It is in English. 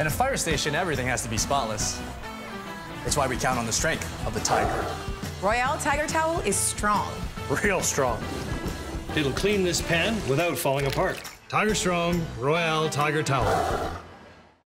In a fire station, everything has to be spotless. That's why we count on the strength of the Tiger. Royale Tiger Towel is strong. Real strong. It'll clean this pan without falling apart. Tiger Strong Royale Tiger Towel.